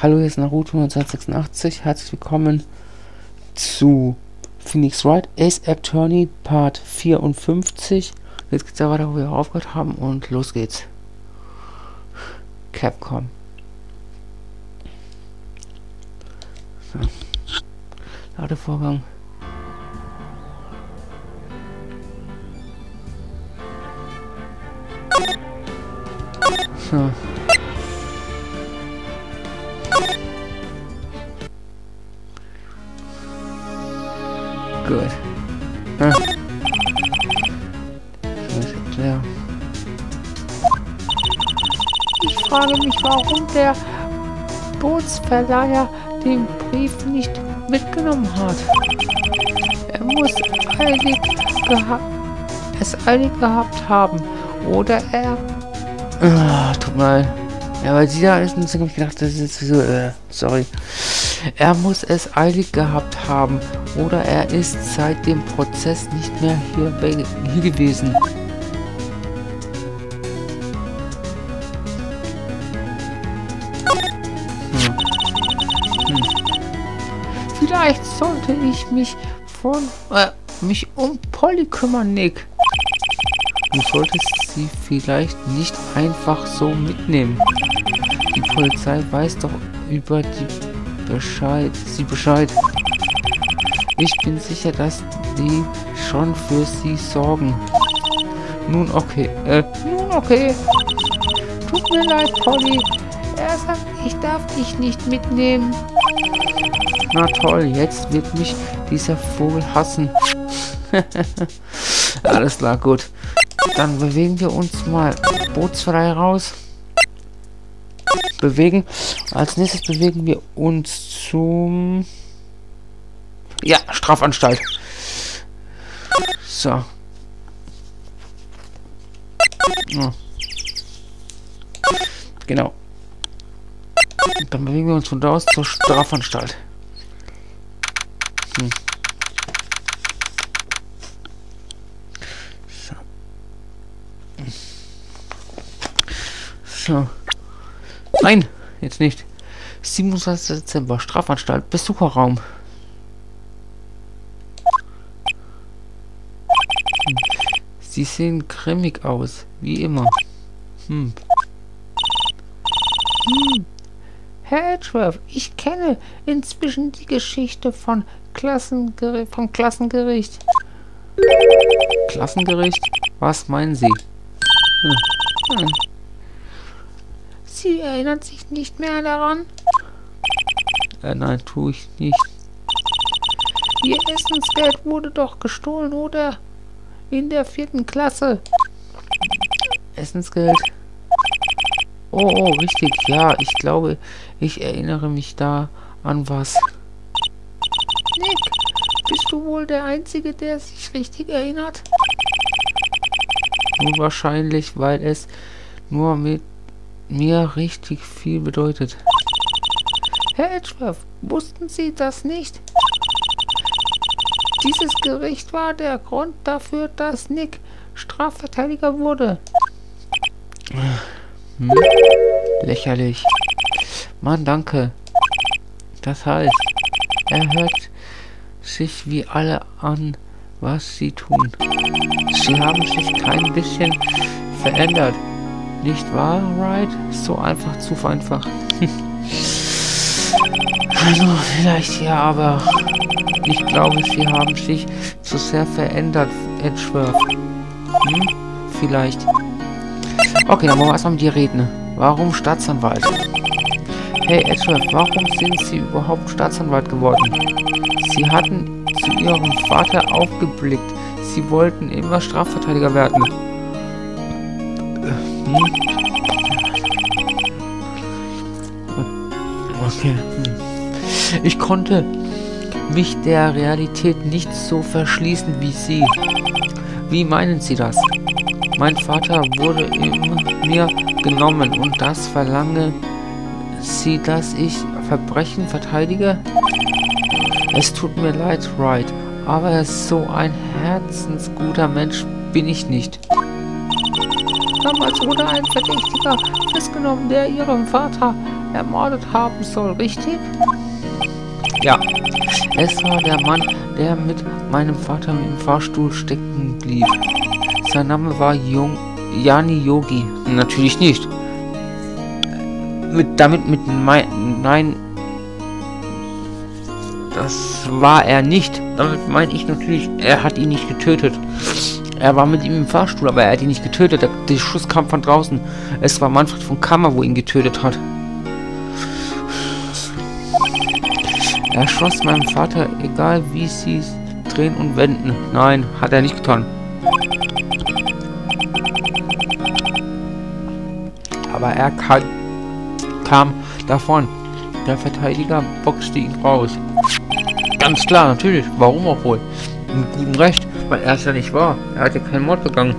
Hallo, hier ist Naruto 1986. Herzlich willkommen zu Phoenix Wright Ace Attorney Part 54. Jetzt geht's ja weiter, wo wir aufgehört haben und los geht's. Capcom. So. Ladevorgang. So. Gut. Hm. Ich frage mich, warum der Bootsverleiher den Brief nicht mitgenommen hat. Er muss eilig es eilig gehabt haben. Oder er... Ah, tut leid. Ja, weil sie da ist und ich gedacht, das ist so, äh, sorry. Er muss es eilig gehabt haben oder er ist seit dem Prozess nicht mehr hier, hier gewesen. Hm. Hm. Vielleicht sollte ich mich von äh, mich um Polly kümmern, Nick. Du solltest sie vielleicht nicht einfach so mitnehmen. Die Polizei weiß doch über die Bescheid, sie Bescheid. Ich bin sicher, dass die schon für sie sorgen. Nun okay, äh, nun okay. Tut mir leid, Polly. Er sagt, ich darf dich nicht mitnehmen. Na toll, jetzt wird mich dieser Vogel hassen. Alles klar, gut. Dann bewegen wir uns mal bootsfrei raus. Bewegen. Als nächstes bewegen wir uns zum... Ja, Strafanstalt. So. Ja. Genau. Dann bewegen wir uns von da aus zur Strafanstalt. Hm. So. So. Nein, jetzt nicht. 27. Dezember, Strafanstalt, Besucherraum. Sie sehen grimmig aus, wie immer. Hm. Hm. Herr Edgeworth, ich kenne inzwischen die Geschichte von Klassengericht, vom Klassengericht. Klassengericht? Was meinen Sie? Hm. Hm. Sie erinnert sich nicht mehr daran? Äh, nein, tue ich nicht. Ihr Essensgeld wurde doch gestohlen, oder? In der vierten Klasse. Essensgeld? Oh, oh, richtig. Ja, ich glaube, ich erinnere mich da an was. Nick, bist du wohl der Einzige, der sich richtig erinnert? Nun wahrscheinlich, weil es nur mit mir richtig viel bedeutet. Edgeworth, wussten Sie das nicht? Dieses Gericht war der Grund dafür, dass Nick Strafverteidiger wurde. Hm. Lächerlich. Mann, danke. Das heißt, er hört sich wie alle an, was sie tun. Sie haben sich kein bisschen verändert. Nicht wahr, Right? So einfach, zu einfach. also, vielleicht ja, aber ich glaube, sie haben sich zu sehr verändert, Edgeworth. Hm? Vielleicht. Okay, dann wollen wir erstmal mit dir reden. Warum Staatsanwalt? Hey, Edgeworth, warum sind Sie überhaupt Staatsanwalt geworden? Sie hatten zu Ihrem Vater aufgeblickt. Sie wollten immer Strafverteidiger werden. Hm? Okay. Ich konnte mich der Realität nicht so verschließen wie Sie. Wie meinen Sie das? Mein Vater wurde mir genommen und das verlange Sie, dass ich Verbrechen verteidige? Es tut mir leid, Wright, aber so ein herzensguter Mensch bin ich nicht. Damals wurde ein Verdächtiger festgenommen, der ihrem Vater ermordet haben soll, richtig? Ja, es war der Mann, der mit meinem Vater im Fahrstuhl stecken blieb. Sein Name war Jung Jani Yogi. Natürlich nicht. Mit, damit mit mein, nein, das war er nicht. Damit meine ich natürlich, er hat ihn nicht getötet. Er war mit ihm im Fahrstuhl, aber er hat ihn nicht getötet. Der, der Schuss kam von draußen. Es war Manfred von Kammer, wo ihn getötet hat. Er schoss meinem Vater, egal wie sie es drehen und wenden. Nein, hat er nicht getan. Aber er kam, kam davon. Der Verteidiger boxte ihn raus. Ganz klar, natürlich. Warum auch wohl? Mit gutem Recht, weil er es ja nicht war. Er hat ja keinen Mord begangen.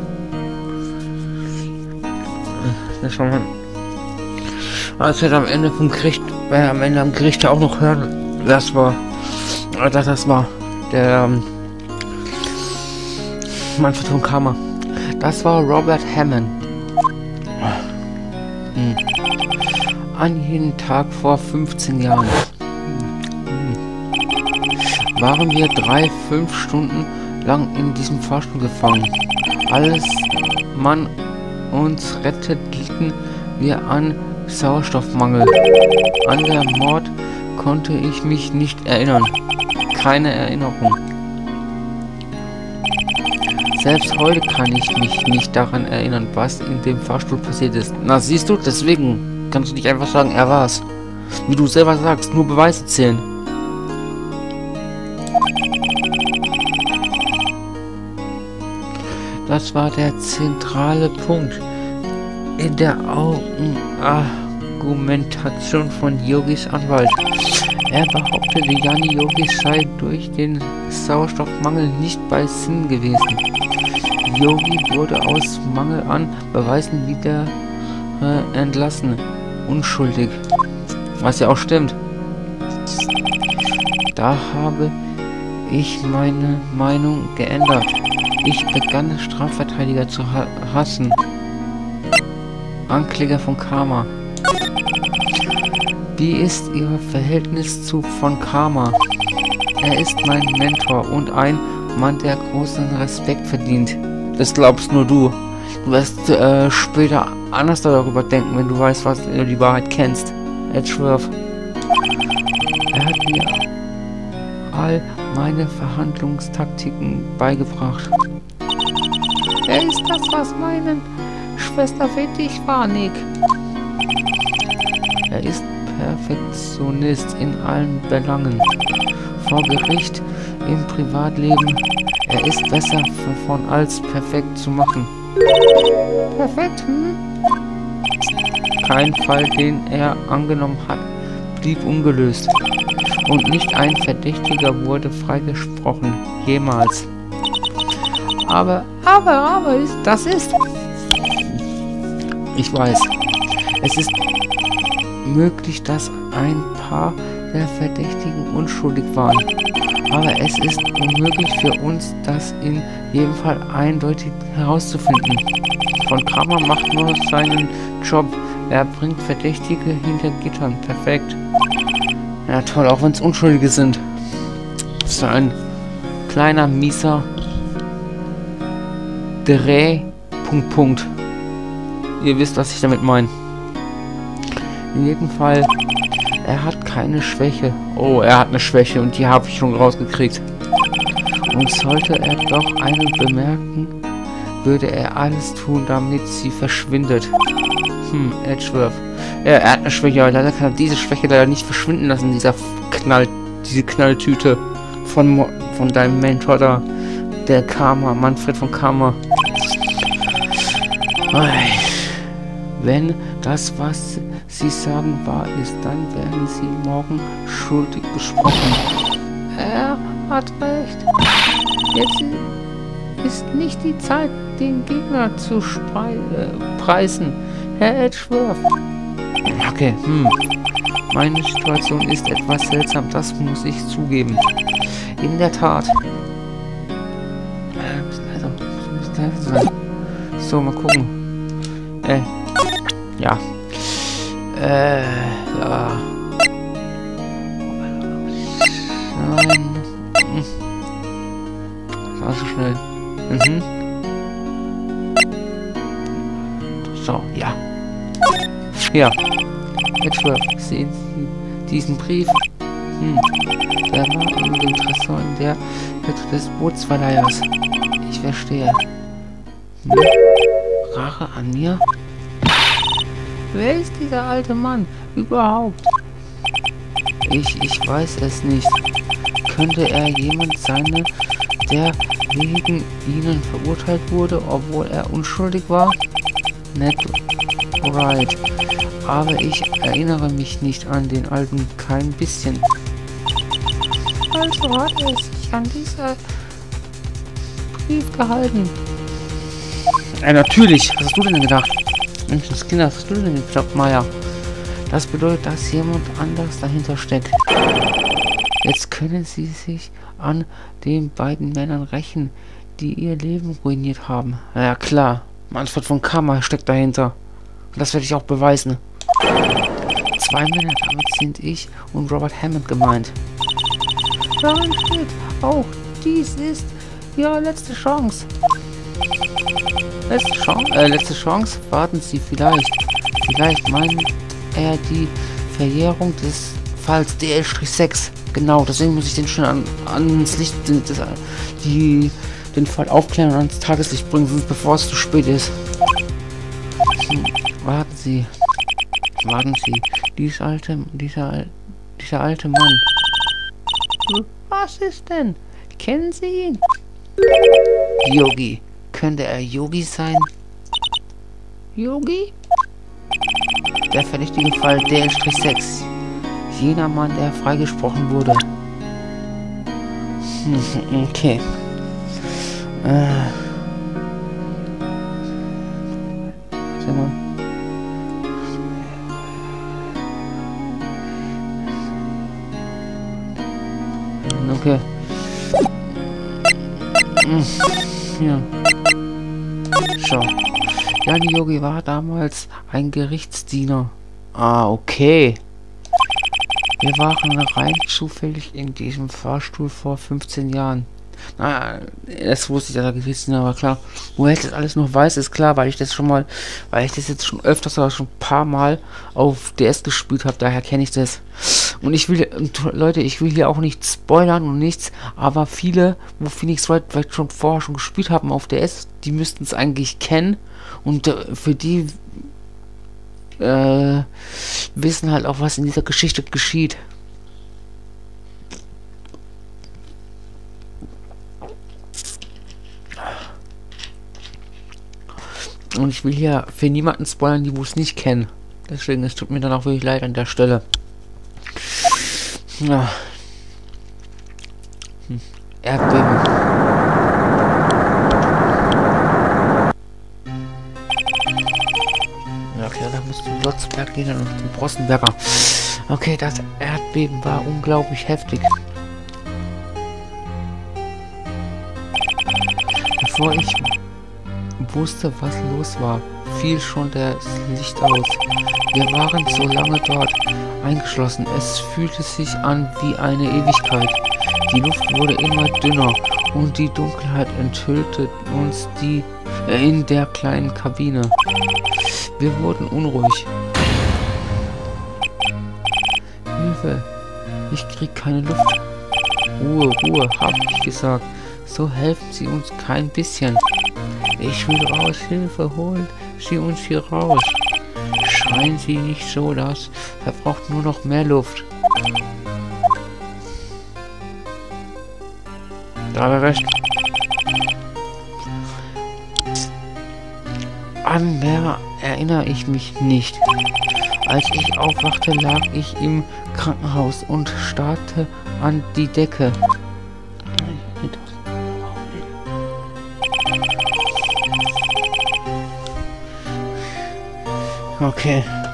Das war man. Als wir am Ende vom Gericht, äh, am Ende am Gericht auch noch hören, das war, äh, das, das war der ähm, Manfred von Kammer. Das war Robert Hammond. Hm. An jeden Tag vor 15 Jahren waren wir drei, fünf Stunden lang in diesem Fahrstuhl gefangen. Alles man uns rettet, litten wir an Sauerstoffmangel. An der Mord konnte ich mich nicht erinnern. Keine Erinnerung. Selbst heute kann ich mich nicht daran erinnern, was in dem Fahrstuhl passiert ist. Na, siehst du, deswegen kannst du nicht einfach sagen, er war's. Wie du selber sagst, nur Beweise zählen. Das war der zentrale Punkt in der Argumentation von Yogis Anwalt. Er behauptete, Jani Yogi sei durch den Sauerstoffmangel nicht bei Sinn gewesen. Yogi wurde aus Mangel an Beweisen wieder äh, entlassen. Unschuldig. Was ja auch stimmt. Da habe ich meine Meinung geändert. Ich begann Strafverteidiger zu ha hassen. Ankläger von Karma. Wie ist Ihr Verhältnis zu von Karma? Er ist mein Mentor und ein Mann, der großen Respekt verdient. Das glaubst nur du. Du wirst äh, später anders darüber denken, wenn du weißt, was du die Wahrheit kennst. Edgeworth. Er hat mir all meine Verhandlungstaktiken beigebracht. Er ist das, was meine Schwester für dich war, Nick. Er ist Perfektionist in allen Belangen. Vor Gericht, im Privatleben. Er ist besser davon, als perfekt zu machen. Perfekt, hm? Kein Fall, den er angenommen hat, blieb ungelöst. Und nicht ein Verdächtiger wurde freigesprochen. Jemals. Aber, aber, aber, ist, das ist... Ich weiß. Es ist möglich, dass ein paar der Verdächtigen unschuldig waren. Aber es ist unmöglich für uns, das in jedem Fall eindeutig herauszufinden. Von Kramer macht nur seinen Job. Er bringt Verdächtige hinter Gittern. Perfekt. Ja toll, auch wenn es Unschuldige sind. Ist ein kleiner, mieser Dreh. Punkt, Punkt. Ihr wisst, was ich damit meine. In jedem Fall, er hat keine Schwäche. Oh, er hat eine Schwäche und die habe ich schon rausgekriegt. Und sollte er doch eine bemerken, würde er alles tun, damit sie verschwindet. Hm, Edgeworth. Ja, er hat eine Schwäche, aber leider kann er diese Schwäche leider nicht verschwinden lassen, dieser Knall, diese Knalltüte von, von deinem Mentor da, der Karma, Manfred von Karma. Wenn das, was Sie sagen, wahr ist, dann werden Sie morgen schuldig gesprochen. Er hat recht. Jetzt ist nicht die Zeit, den Gegner zu äh, preisen. Herr Edgeworth. Okay, hm. Meine Situation ist etwas seltsam, das muss ich zugeben. In der Tat. So, mal gucken. Äh, ja. Äh, ja. Nein. Das war so schnell. Mhm. So, ja. Ja. Edgeworth, sehen Sie diesen Brief? Hm. Der war in dem Tresor in der Hütte des Bootsverleihers. Ich verstehe. Hm. Rache an mir? Wer ist dieser alte Mann überhaupt? Ich, ich weiß es nicht. Könnte er jemand sein, der wegen ihnen verurteilt wurde, obwohl er unschuldig war? Ned Wright. Aber ich erinnere mich nicht an den alten kein bisschen. Also hat er sich an dieser Brief gehalten. Ja, natürlich. Was hast du denn gedacht? Menschenskinder, was du denn gedacht, Maya? Das bedeutet, dass jemand anders dahinter steckt. Jetzt können sie sich an den beiden Männern rächen, die ihr Leben ruiniert haben. Ja klar, Manfred von Kammer steckt dahinter. Und das werde ich auch beweisen. Zwei Männer, damit sind ich und Robert Hammond gemeint. Darin auch, dies ist ihre letzte Chance. Letzte Chance? Äh, letzte Chance? Warten Sie vielleicht. Vielleicht meint er die Verjährung des Falls DL-6. Genau, deswegen muss ich den schon an, ans Licht, das, die, den Fall aufklären und ans Tageslicht bringen, bevor es zu spät ist. Hm, warten Sie. Warten Sie. Dies alte, dieser, dieser alte Mann. Was ist denn? Kennen Sie ihn? Yogi. Könnte er Yogi sein? Yogi? Der verdächtige Fall DL-6. Jener Mann, der freigesprochen wurde. Hm, okay. Äh. Okay. Hm, Ja. Schau. Jan Yogi war damals ein Gerichtsdiener. Ah, okay. Wir waren rein zufällig in diesem Fahrstuhl vor 15 Jahren. Na, das wusste ich, dass er Gerichtsdiener war, klar. Woher ich das alles noch weiß, ist klar, weil ich das schon mal, weil ich das jetzt schon öfters oder schon ein paar Mal auf DS gespielt habe, daher kenne ich das. Und ich will, Leute, ich will hier auch nicht spoilern und nichts, aber viele, wo Phoenix Wright vielleicht schon vorher schon gespielt haben auf DS, die müssten es eigentlich kennen. Und äh, für die äh, wissen halt auch, was in dieser Geschichte geschieht. Und ich will hier für niemanden spoilern, die es nicht kennen. Deswegen, es tut mir dann auch wirklich leid an der Stelle. Ja. Hm. Erdbeben. Ja, okay, dann musst du Lotzberg gehen und zum Brossenberger. Okay, das Erdbeben war unglaublich heftig. Bevor ich wusste, was los war, fiel schon das Licht aus. Wir waren so lange dort eingeschlossen. Es fühlte sich an wie eine Ewigkeit. Die Luft wurde immer dünner und die Dunkelheit enthüllte uns die äh, in der kleinen Kabine. Wir wurden unruhig. Hilfe! Ich krieg keine Luft. Ruhe, Ruhe, hab ich gesagt. So helfen Sie uns kein bisschen. Ich will raus, Hilfe, holt Sie uns hier raus. Schreien Sie nicht so, das verbraucht nur noch mehr Luft. Da hat er recht. An mehr erinnere ich mich nicht. Als ich aufwachte, lag ich im Krankenhaus und starrte an die Decke. Okay.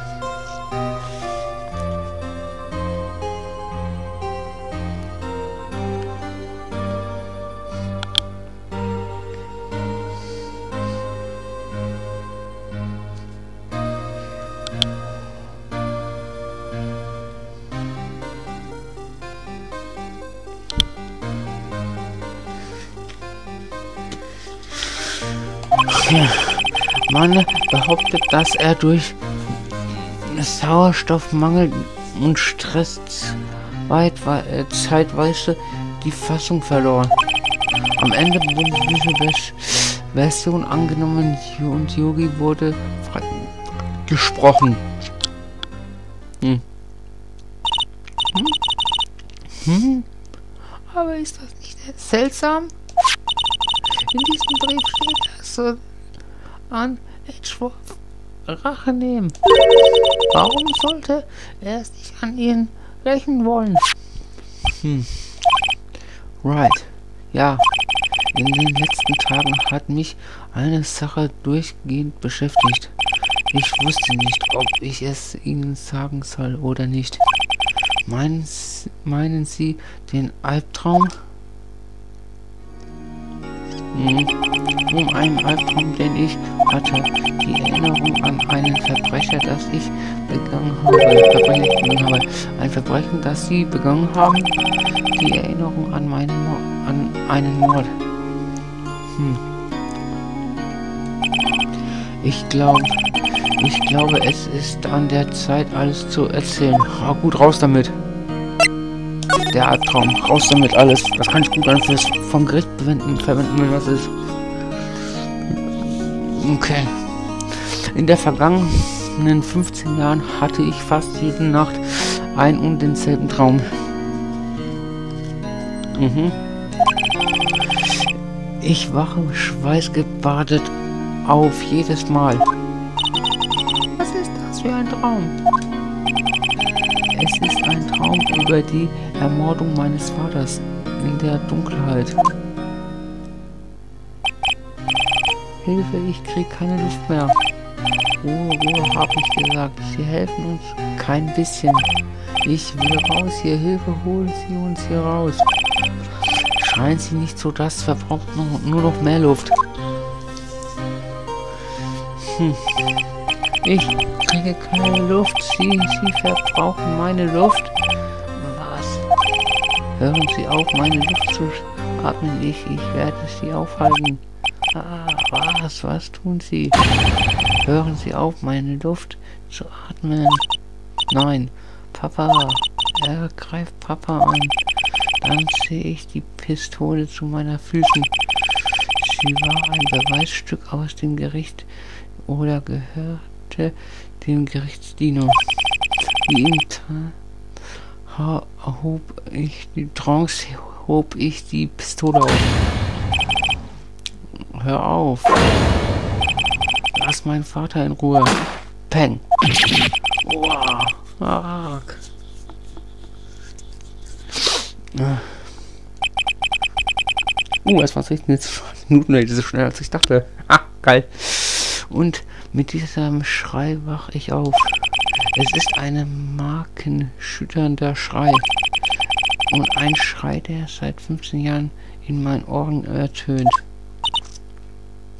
Dass er durch Sauerstoffmangel und Stress äh, zeitweise die Fassung verloren. Am Ende wurde diese Version angenommen und Yogi wurde gesprochen. Hm. Hm? Hm? Aber ist das nicht seltsam? In diesem Brief steht, dass er an Edgeworth Rache nehmen. Warum sollte er sich an ihn rächen wollen? Hm. Right. Ja. In den letzten Tagen hat mich eine Sache durchgehend beschäftigt. Ich wusste nicht, ob ich es Ihnen sagen soll oder nicht. Meinen, meinen Sie den Albtraum? Hm. Um einen Albtraum, den ich hatte. Die Erinnerung an einen Verbrecher, das ich begangen habe. Verbrechen, begangen habe. Ein Verbrechen, das Sie begangen haben. Die Erinnerung an meinen Mord, an einen Mord. Hm. Ich glaube, ich glaube, es ist an der Zeit, alles zu erzählen. Ah, gut, raus damit. Der Albtraum. Raus damit alles. Das kann ich gut an fürs vom Gericht verwenden, verwenden, wenn was ist. Okay. In der vergangenen 15 Jahren hatte ich fast jede Nacht ein und denselben Traum. Mhm. Ich wache schweißgebadet auf jedes Mal. Was ist das für ein Traum? Es ist ein Traum über die Ermordung meines Vaters in der Dunkelheit. Hilfe, ich krieg keine Luft mehr. Ruhe, Ruhe, hab ich gesagt. Sie helfen uns kein bisschen. Ich will raus hier. Hilfe, holen Sie uns hier raus. Schreien Sie nicht so, das verbraucht nur noch mehr Luft. Hm. Ich kriege keine Luft. Sie, Sie verbrauchen meine Luft. Was? Hören Sie auf, meine Luft zu atmen. Ich, ich werde Sie aufhalten. Was? Was tun Sie? Hören Sie auf, meine Luft zu atmen. Nein, Papa. Er greift Papa an. Dann sehe ich die Pistole zu meiner Füßen. Sie war ein Beweisstück aus dem Gericht oder gehörte dem Gerichtsdiener. Wie Ta hob ich die Trance, hob ich die Pistole auf. Hör auf. Lass meinen Vater in Ruhe. Peng. Wow. Arg. Uh, es war 16 Minuten, so schnell als ich dachte. Ah, geil. Und mit diesem Schrei wach ich auf. Es ist ein markenschütternder Schrei. Und ein Schrei, der seit 15 Jahren in meinen Ohren ertönt.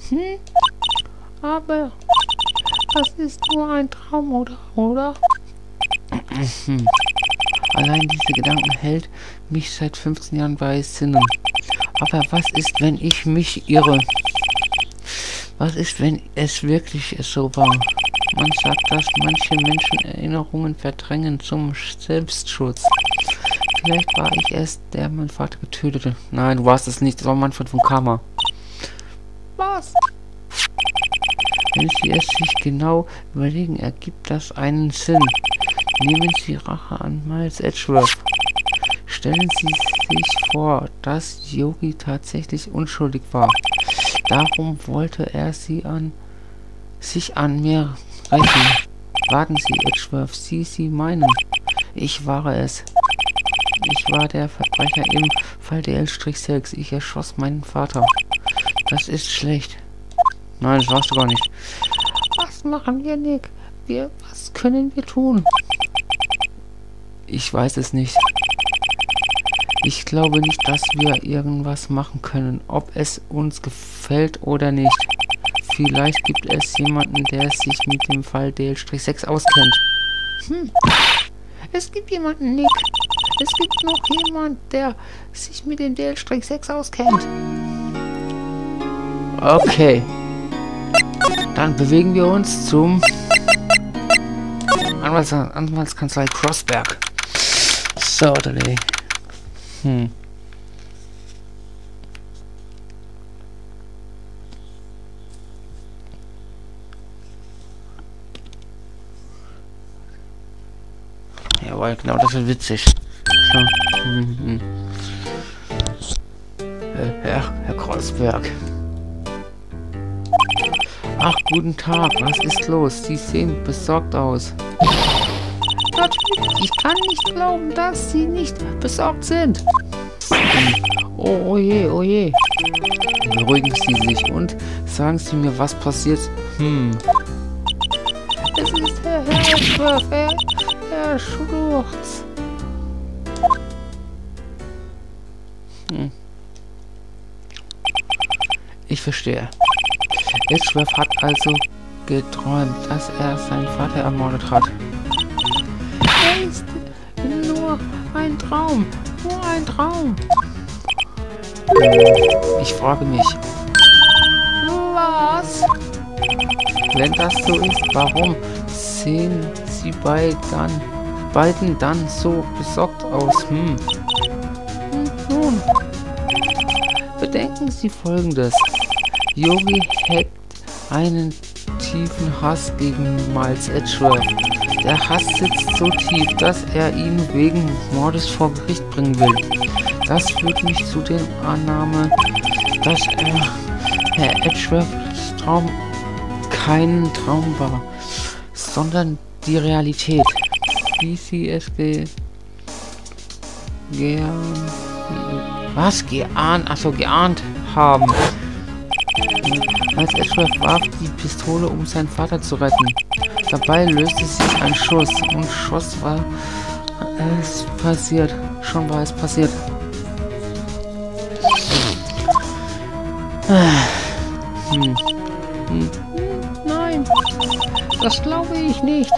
Hm? Aber das ist nur ein Traum, oder? Oder? Allein diese Gedanken hält mich seit 15 Jahren bei Sinnen. Aber was ist, wenn ich mich irre? Was ist, wenn es wirklich so war? Man sagt, dass manche Menschen Erinnerungen verdrängen zum Selbstschutz. Vielleicht war ich es, der meinen Vater getötete. Nein, du warst es nicht. Das war Manfred von Karma. Was? Wenn Sie es sich genau überlegen, ergibt das einen Sinn. Nehmen Sie Rache an Miles Edgeworth. Stellen Sie sich vor, dass Yogi tatsächlich unschuldig war. Darum wollte er sie an sich an mir rächen. Warten Sie, Edgeworth, Sie, Sie meinen. Ich war es. Ich war der Verbrecher im Fall DL-6. Ich erschoss meinen Vater. Das ist schlecht. Nein, das warst du gar nicht. Was machen wir, Nick? Wir, was können wir tun? Ich weiß es nicht. Ich glaube nicht, dass wir irgendwas machen können, ob es uns gefällt oder nicht. Vielleicht gibt es jemanden, der sich mit dem Fall DL-6 auskennt. Hm. Es gibt jemanden, Nick. Es gibt noch jemand, der sich mit dem DL-6 auskennt. Okay. Dann bewegen wir uns zum Anwalts Anwaltskanzlei Crossberg. So, Hm. Jawohl, genau, das wird witzig. So. Mhm. Äh, Herr, Herr Kreuzberg. Ach, guten Tag, was ist los? Sie sehen besorgt aus. Ich kann nicht glauben, dass Sie nicht besorgt sind. Oh, oh je, oh je. Beruhigen Sie sich und sagen Sie mir, was passiert. Hm. Es ist Herr Herr, Herr, Herr Schurz. Hm. Ich verstehe. Edgeworth hat also geträumt, dass er seinen Vater ermordet hat. Er ist nur ein Traum. Nur ein Traum. Ich frage mich. Was? Wenn das so ist, warum sehen sie beid dann, beiden dann so besorgt aus? Hm. Nun, bedenken Sie folgendes. Yogi hegt einen tiefen Hass gegen Miles Edgeworth. Der Hass sitzt so tief, dass er ihn wegen Mordes vor Gericht bringen will. Das führt mich zu der Annahme, dass er Herr Edgeworths Traum kein Traum war, sondern die Realität, wie sie es was geahnt, also geahnt haben. Als Edgeworth warf die Pistole, um seinen Vater zu retten. Dabei löste sich ein Schuss und Schuss war es passiert. Schon war es passiert. Hm. Hm. Nein, das glaube ich nicht.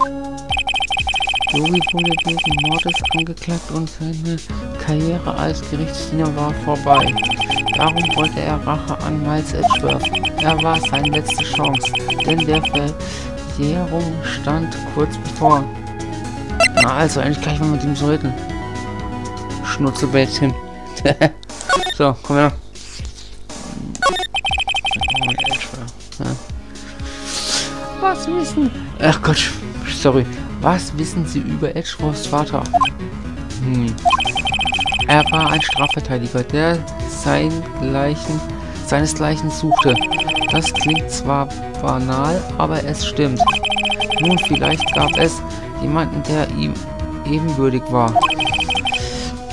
Yogi wurde wegen Mordes angeklagt und seine Karriere als Gerichtsdiener war vorbei. Darum wollte er Rache an Miles Edgeworth. Er war seine letzte Chance, denn der Verjährung stand kurz bevor. Na also, endlich kann ich mal mit ihm so reden. Schnutzebällchen. so, komm her. Was wissen? Ach Gott, sorry. Was wissen Sie über Edgeworths Vater? Hm. Er war ein Strafverteidiger, der seinesgleichen, seinesgleichen suchte. Das klingt zwar banal, aber es stimmt. Nun, vielleicht gab es jemanden, der ihm ebenbürtig war.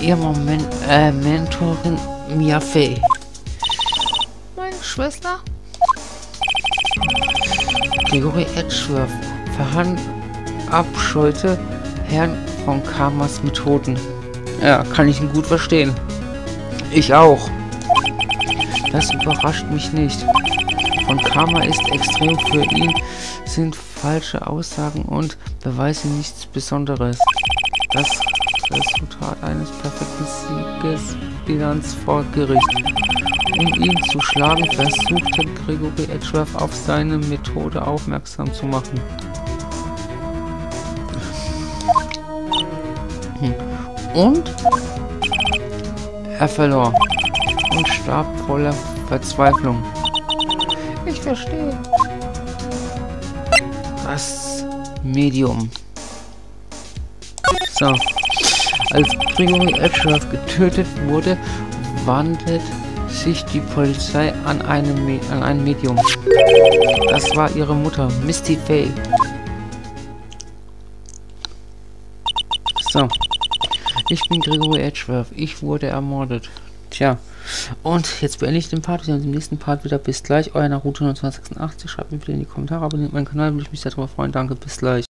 Ihr Moment, äh, Mentorin Mia Fey. Meine Schwester? Gregory Edgeworth verabscheute Herrn von Karmas Methoden. Ja, kann ich ihn gut verstehen. Ich auch. Das überrascht mich nicht. Von Karma ist extrem für ihn, sind falsche Aussagen und Beweise nichts Besonderes. Das Resultat eines perfekten Siegesbilanz vor Gericht. Um ihn zu schlagen, versuchte Gregory Edgeworth auf seine Methode aufmerksam zu machen. Und er verlor und starb voller Verzweiflung. Ich verstehe. Das Medium. So. Als Gregory Edgeworth getötet wurde, wandelt sich die Polizei an, eine an ein Medium. Das war ihre Mutter, Misty Fay. So. Ich bin Gregory Edgeworth. Ich wurde ermordet. Tja. Und jetzt beende ich den Part. Wir sehen uns im nächsten Part wieder. Bis gleich. Euer Naruto 1986. Schreibt mir bitte in die Kommentare. Abonniert meinen Kanal. Würde ich mich sehr darüber freuen. Danke. Bis gleich.